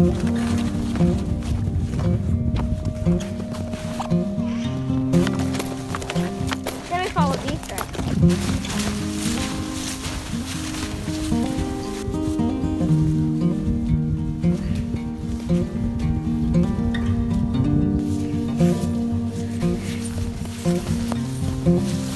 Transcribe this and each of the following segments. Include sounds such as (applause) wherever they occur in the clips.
Then we follow these tracks. Thank mm -hmm. you.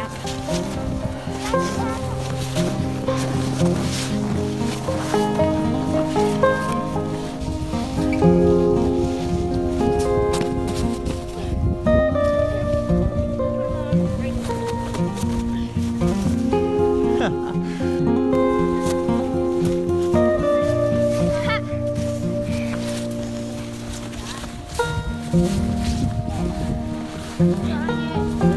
哈 (laughs) 哈。